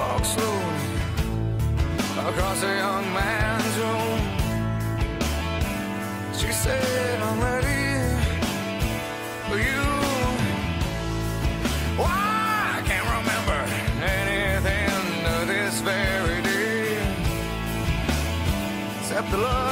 walk slowly across a young man's room. She said, I'm ready for you. Why? I can't remember anything of this very day except the love.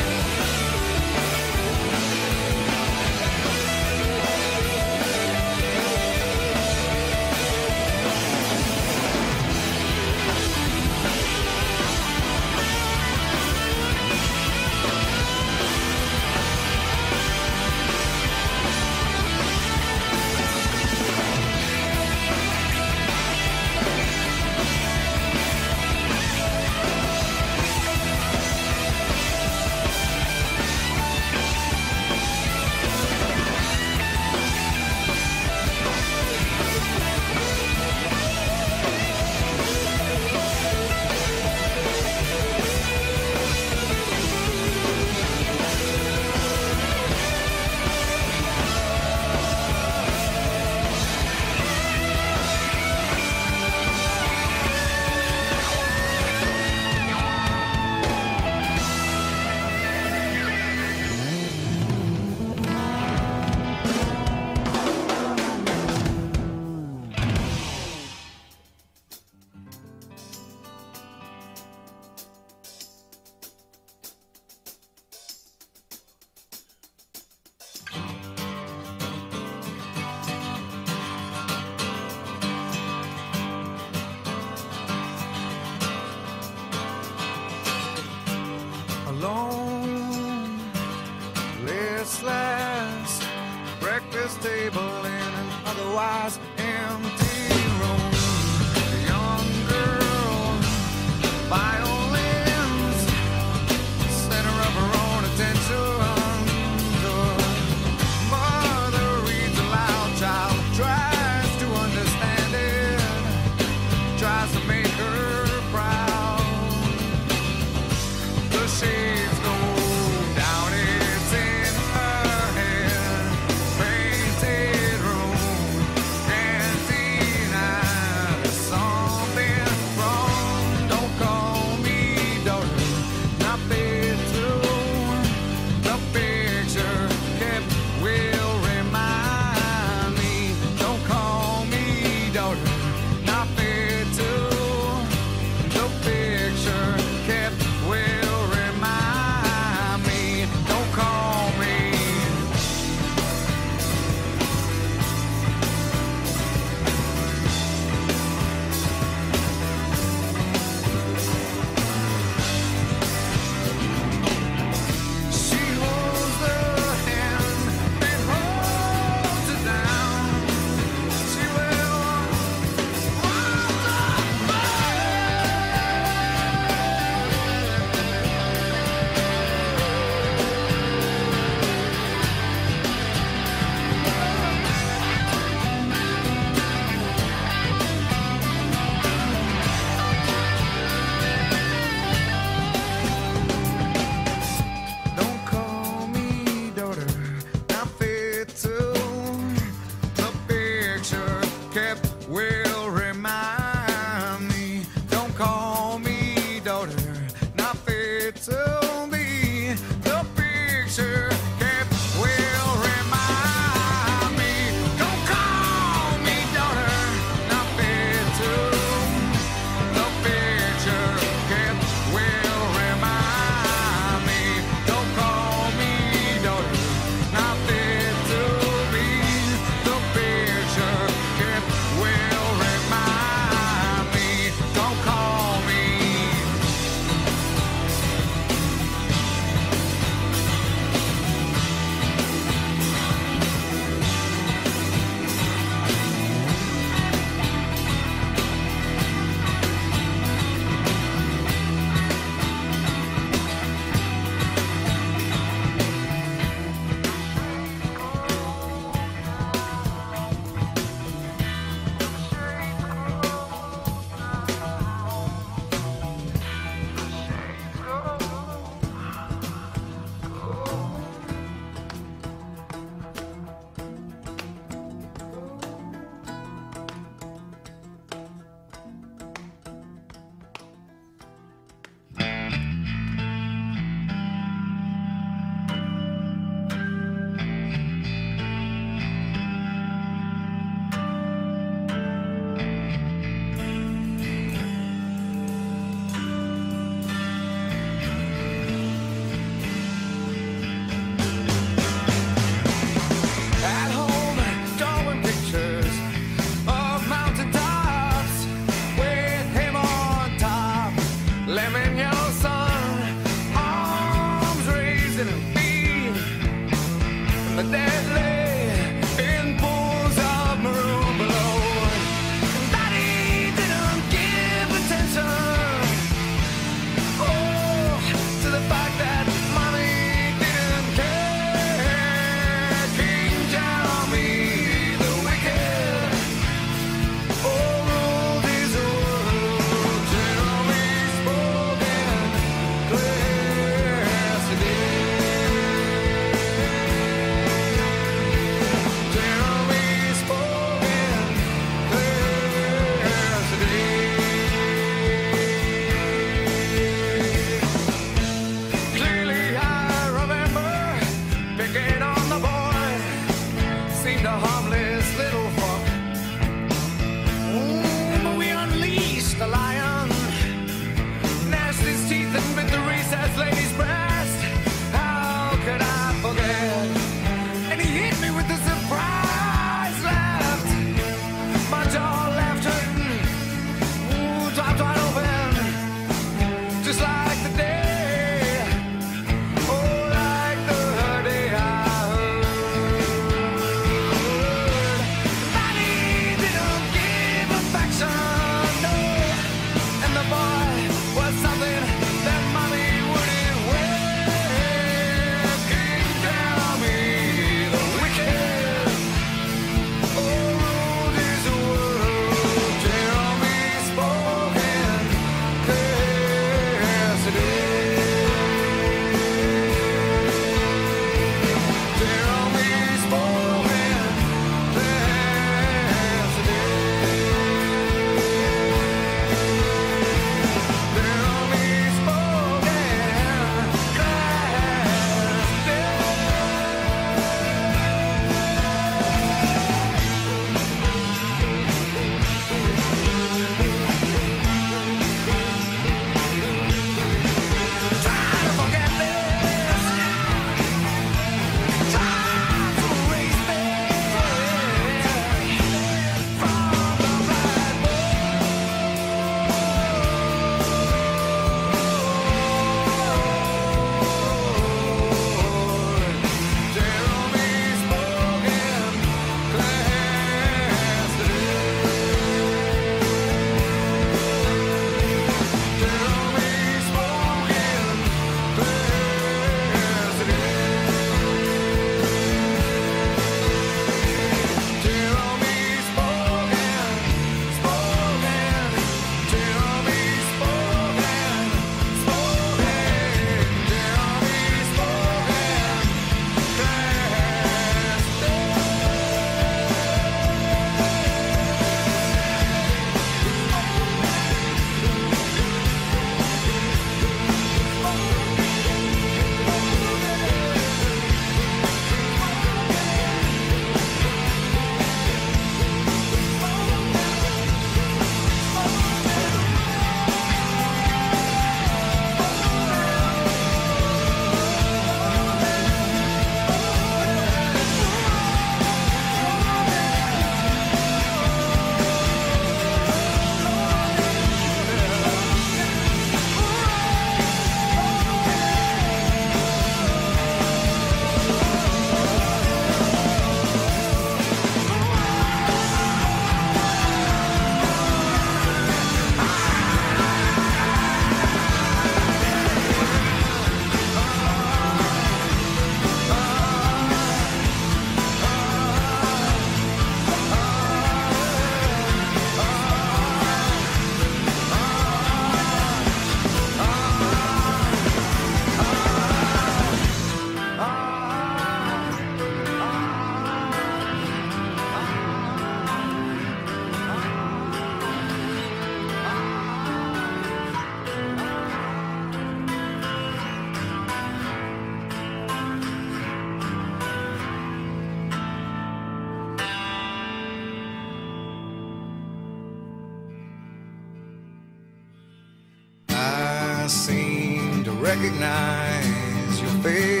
recognize your face.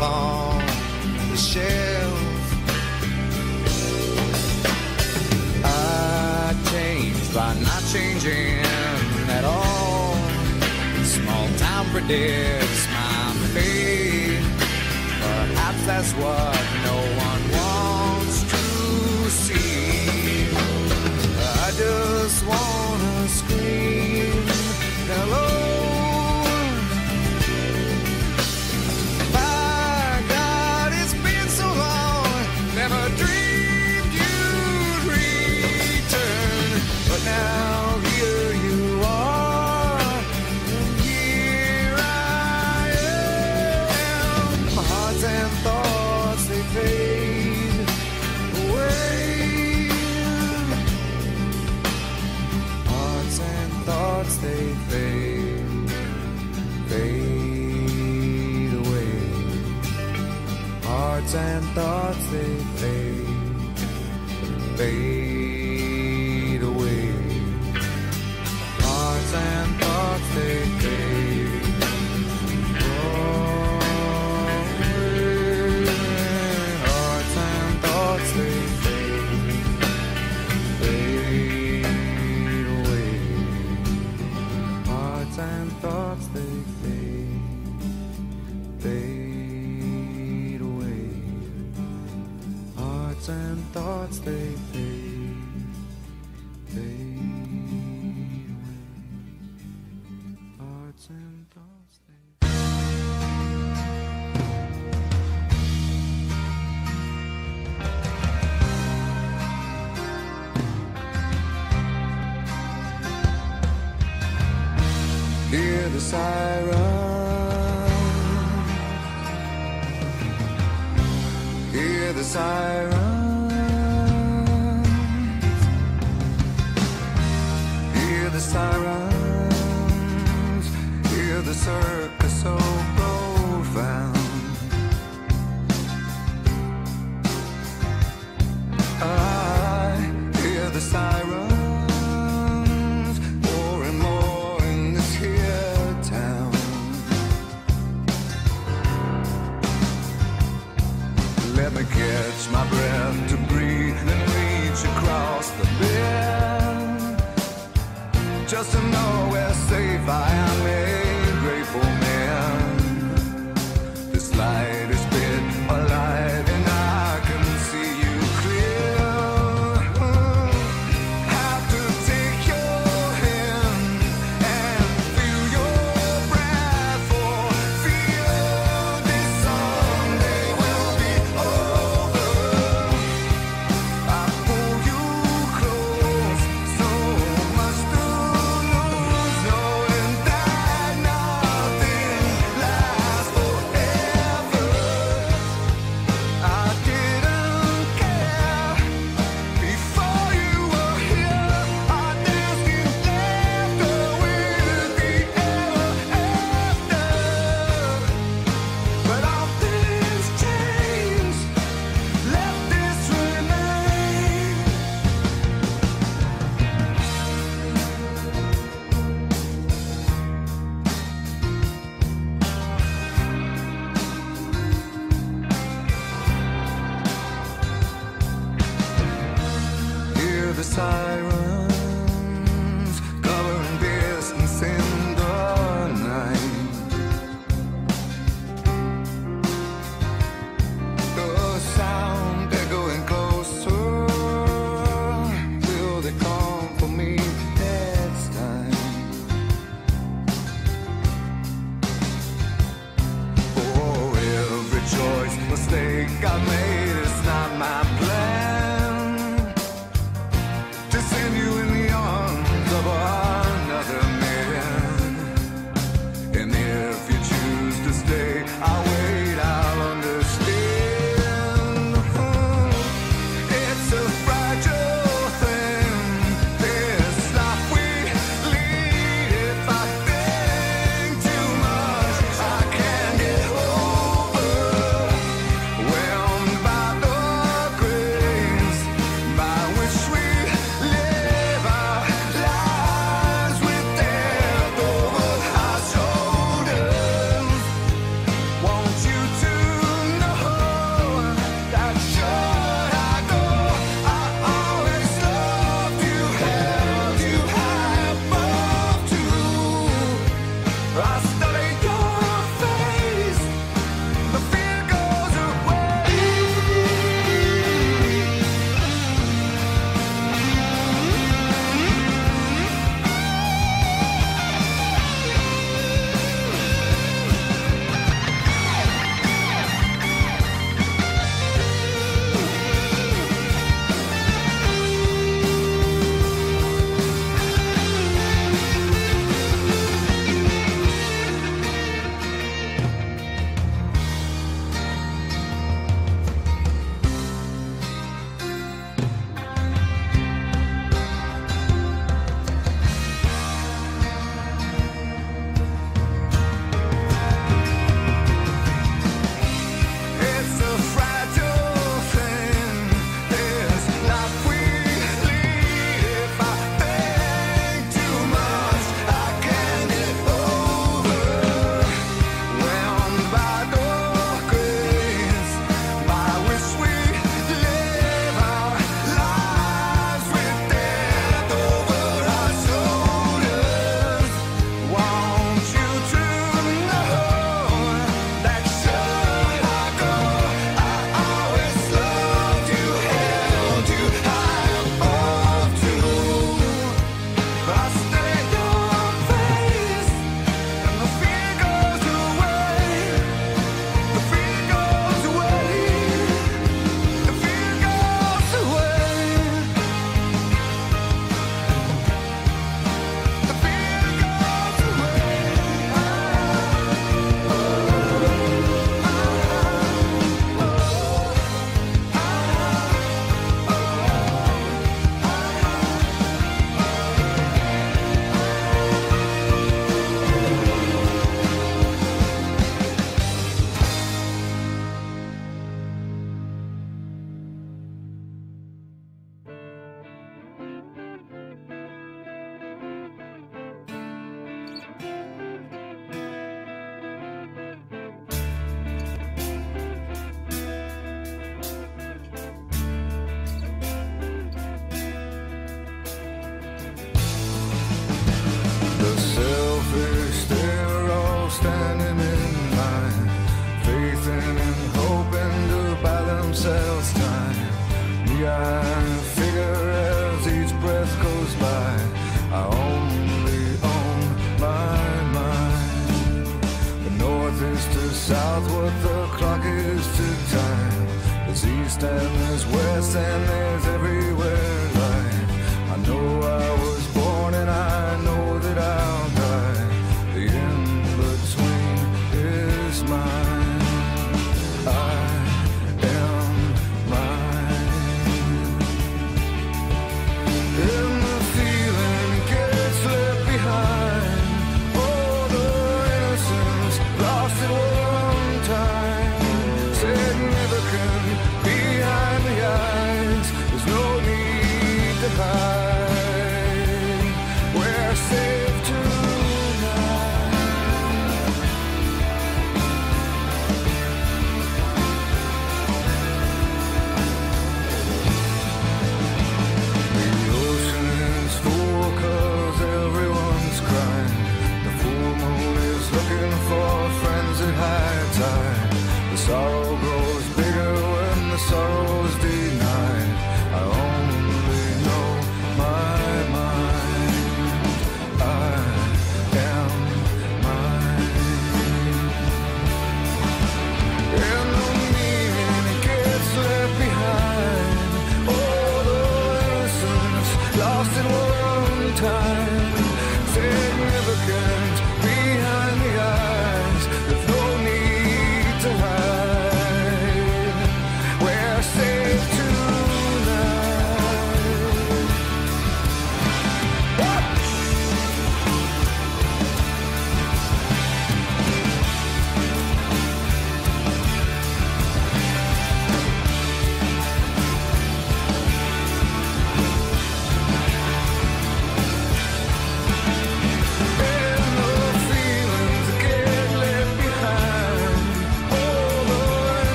upon the shelf. I change by not changing at all. Small town predicts my fate. Perhaps that's what no one wants to see. I just want. Sirens.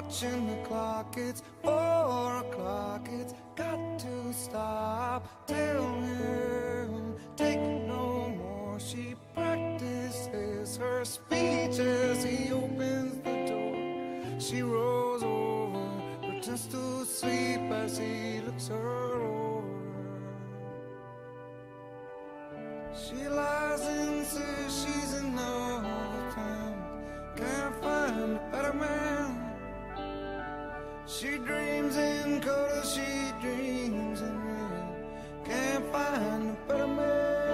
Watching the clock. It's four o'clock. It's got to stop. Tell him, take no more. She practices her speech as he opens the door. She rolls over, pretends to sleep as he looks her over. She lies and says she's in love. Can't find a better man. She dreams in color, she dreams in red. Can't find a better man.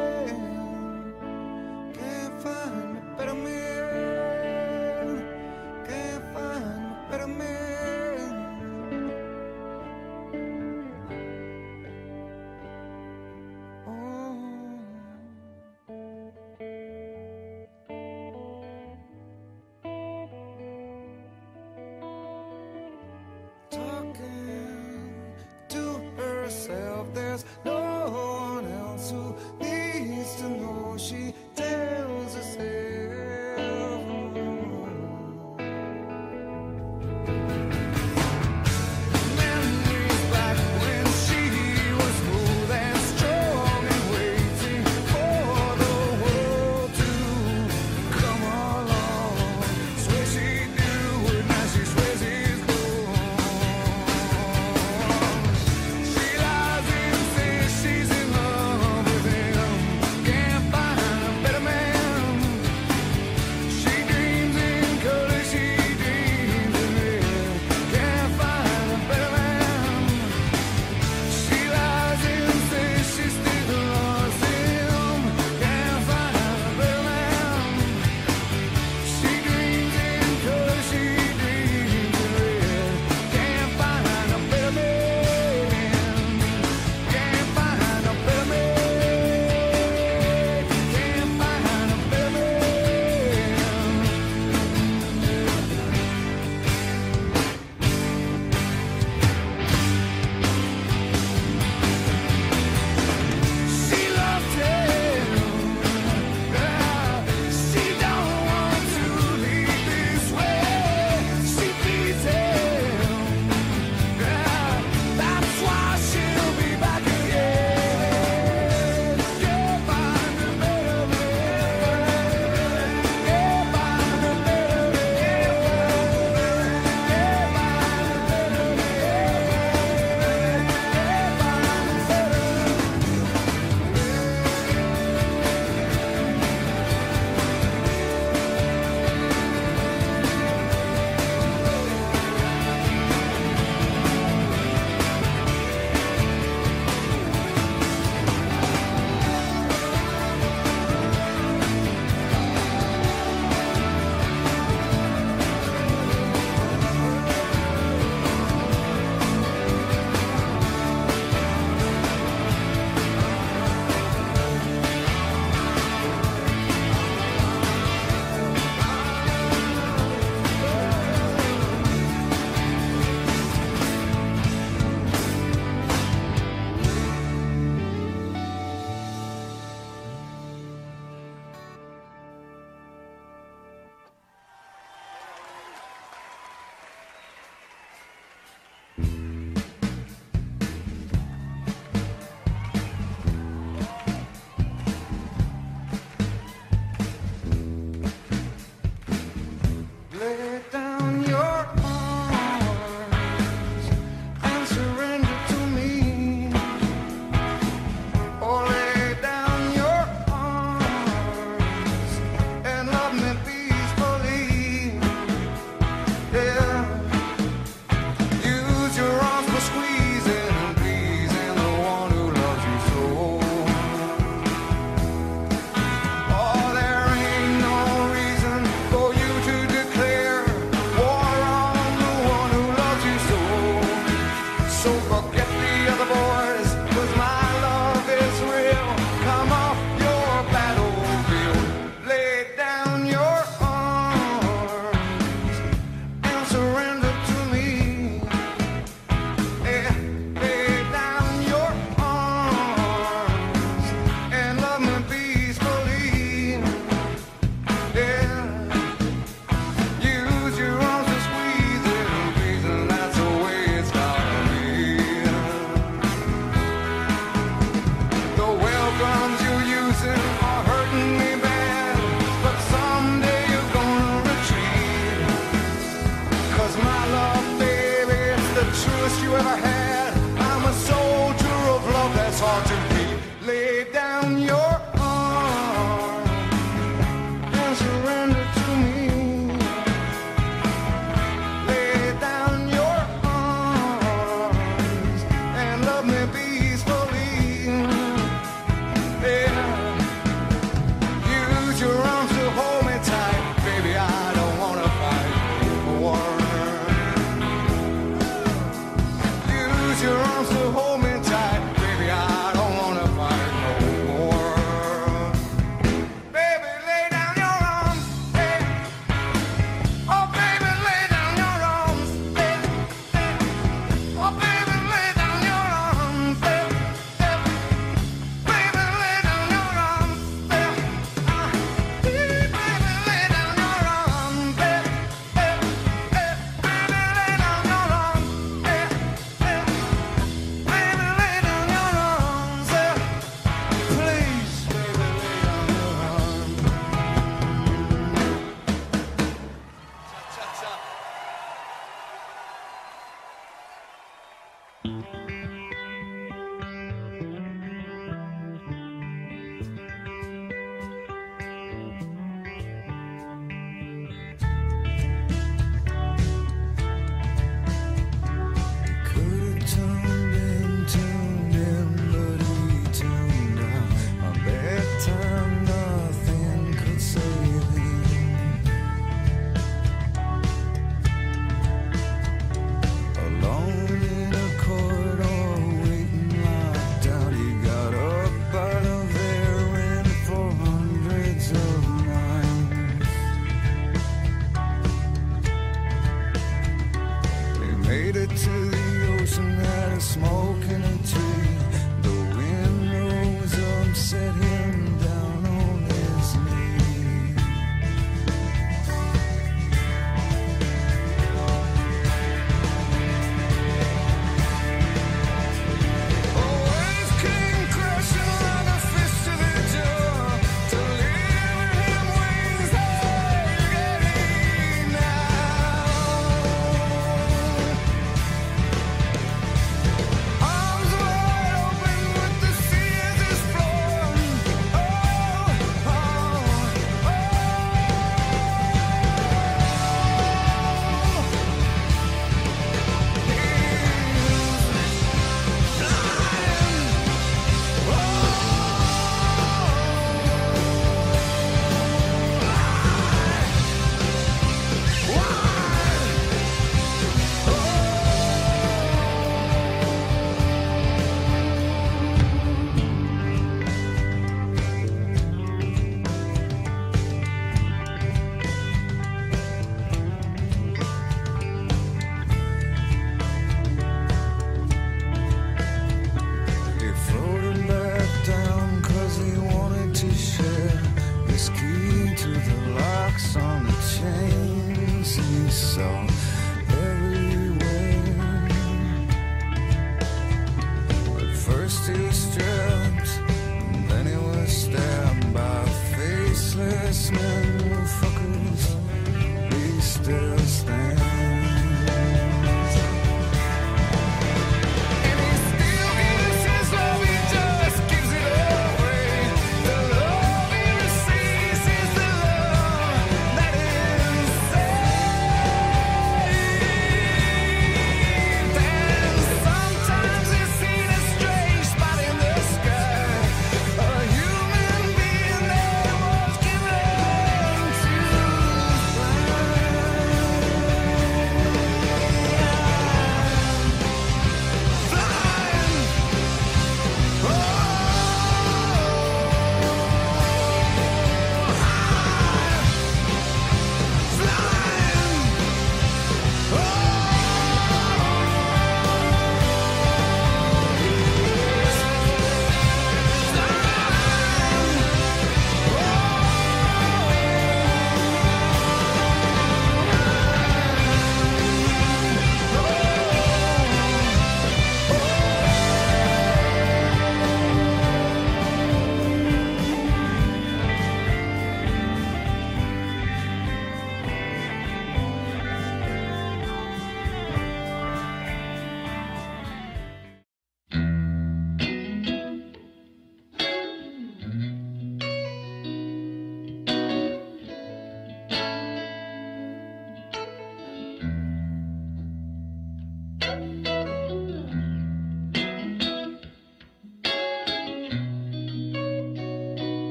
faded to the ocean and smoking.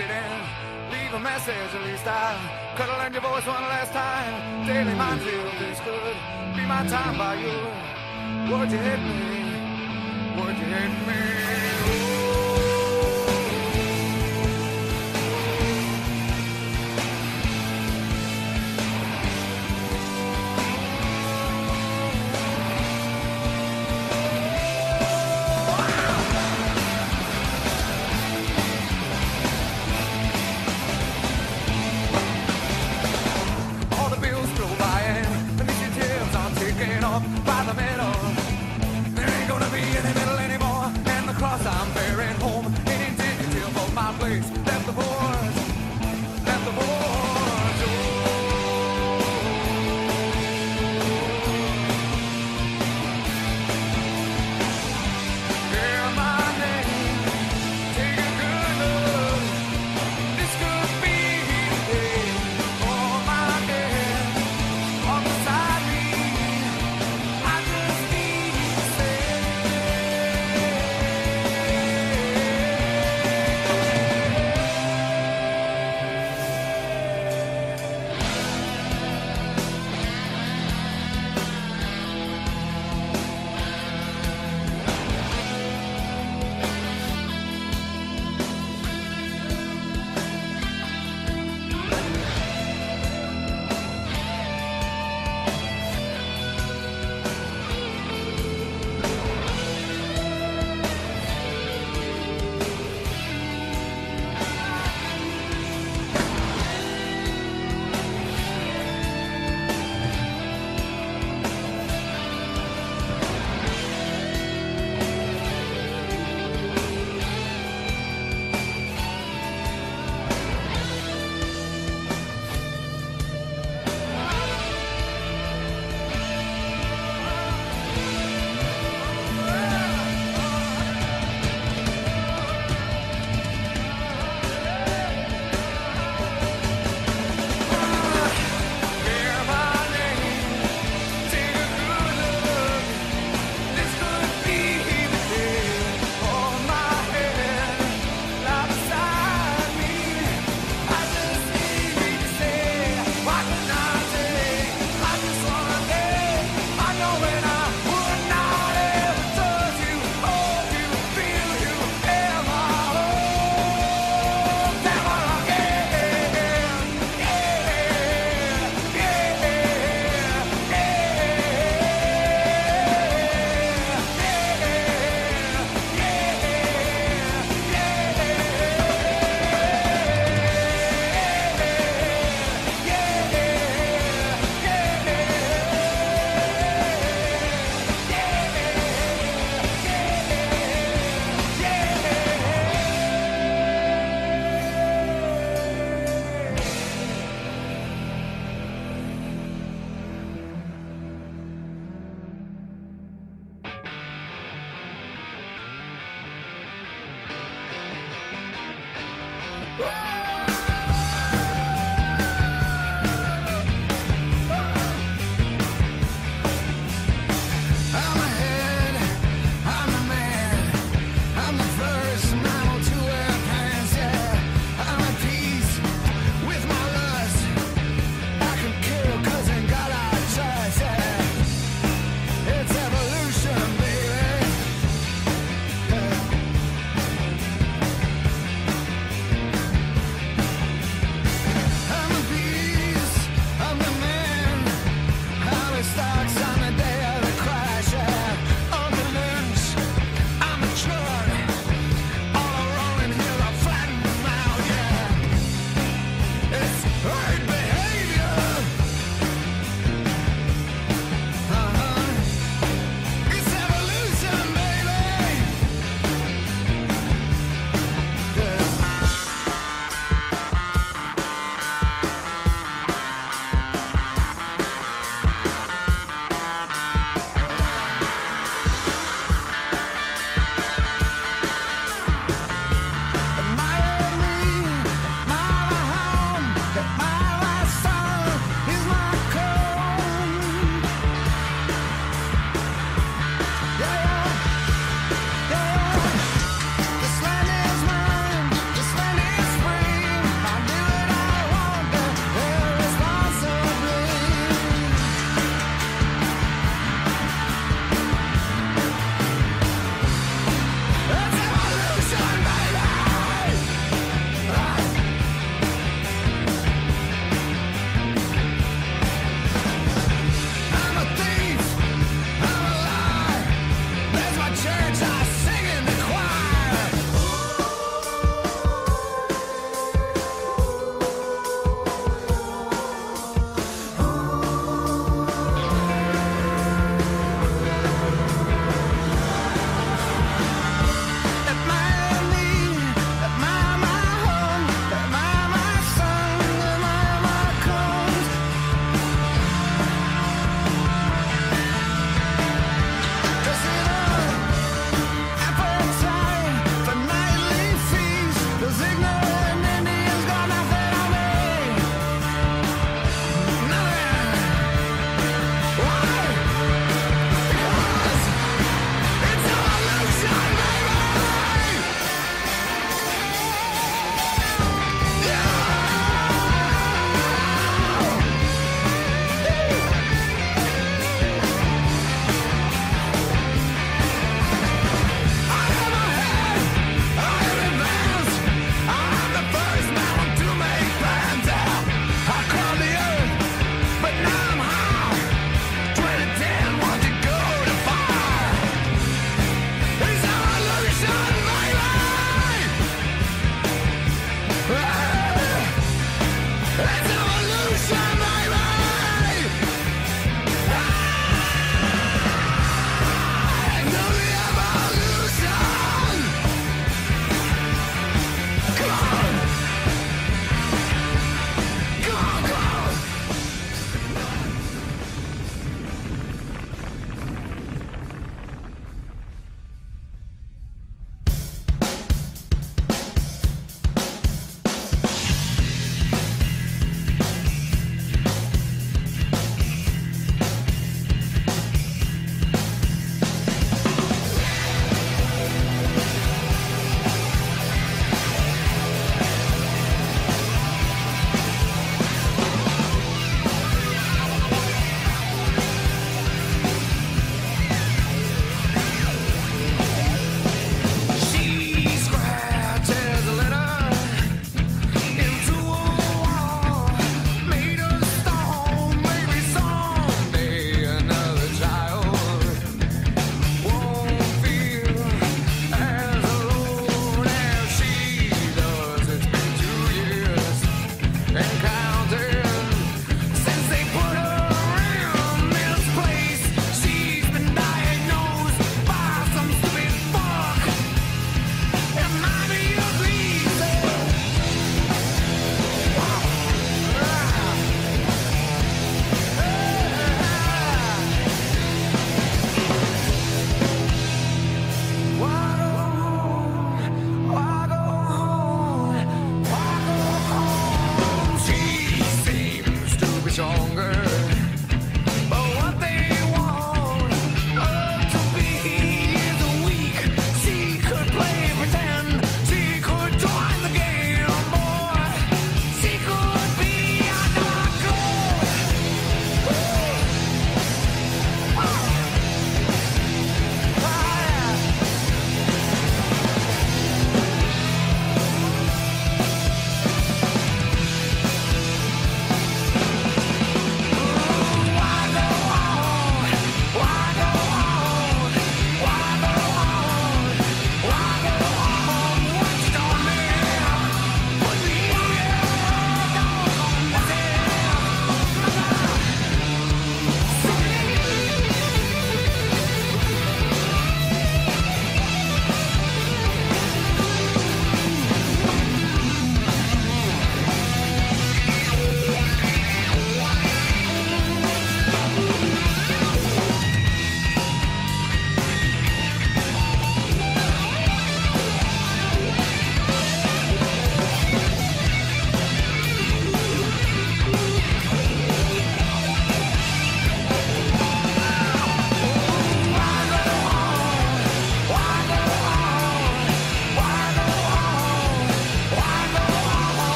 You didn't leave a message. At least I could have learned your voice one last time. Daily mind feel this good. Be my time by you. Would you hit me?